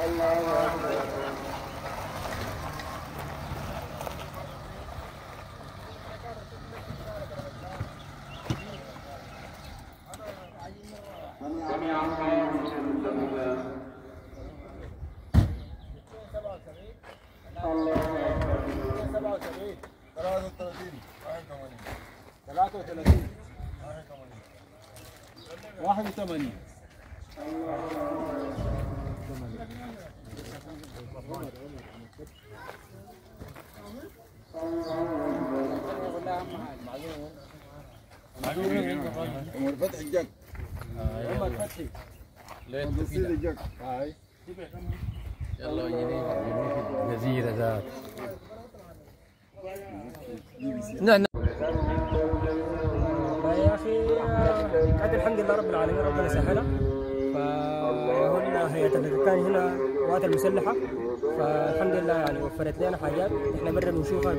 Allah واحد وثمانين عمر فتحي الجك عمر فتحي نصير الجك هاي يلا. يجيني جزيرة ذات نعم يا أخي قاعد الحمد لله رب العالمين ربنا سهلها. فهنا هيئه الاركان هنا القوات المسلحة. فالحمد لله يعني وفرت لنا حاجات. إحنا مرة بنشوفها.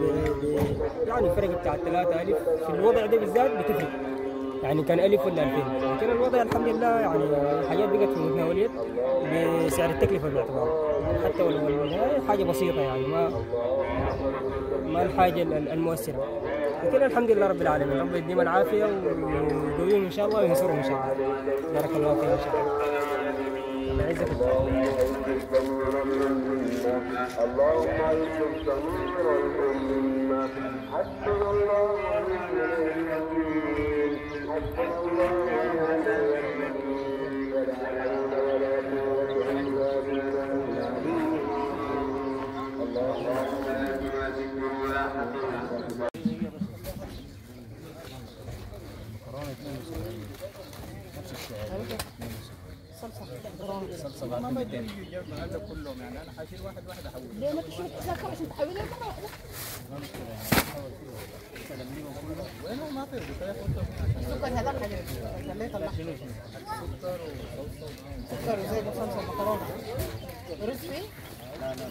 يعني فرق بتاع 3000 في الوضع ده بالذات بتفرق. يعني كان ألف ولا 2000 لكن الوضع الحمد لله يعني الحاجات بقت في متناولية بسعر التكلفة باعتبار. حتى ولو حاجة بسيطة يعني ما ما الحاجة ال- المؤثرة. لكن الحمد لله رب العالمين. رب يديم العافية ويقويهم إن شاء الله وينصرهم إن شاء الله. بارك الله فيهم إن شاء الله. يعزك. اللهم اعز ضمير الأمة حسبنا الله ونعم الوكيل. اللهم اغفر لنا ذكرنا ليه ما تشوف تذكر عشان تحولها مرة واحدة السكر هذا خليه طلع سكر ومكرونة رز فيه؟ لا لا؟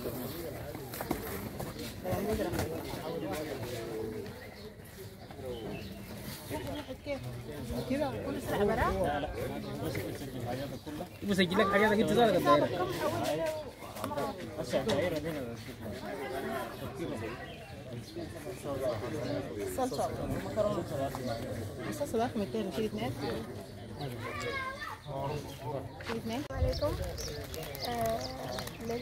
كل سنة عبارات؟ بسجل صلصة ومكرونة الصلصة ده 200 شيل اثنين شيل اثنين عليكم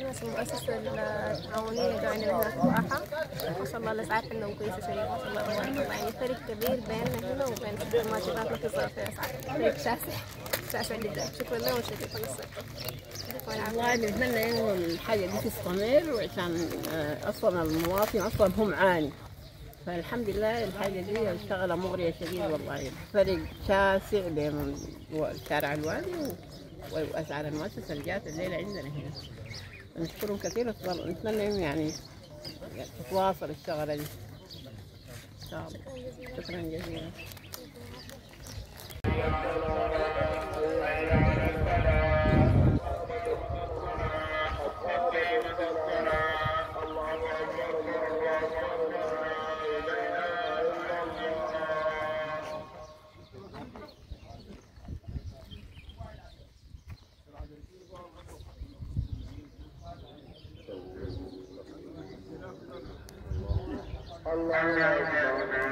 نجمة المؤسسة التعاونية هناك بواحة ما شاء الله ما شاء الله يعني كبير بيننا هنا وبين في شاسع. شاسع جدا. شكرا وشكرا لكم والله نتمنى انه الحاجة دي تستمر وعشان آه، أصلا المواطن أصلا هم عاني فالحمد لله الحاجة دي الشغله مغريه شديد والله. فرق شاسع بين شارع الوادي و- وأسعار المؤسسة اللي جات الليلة عندنا هنا. نشكرهم كثير نتمنى يعني تتواصل الشغلة دي. ان شاء الله شكرا جزيلا. الله أكبر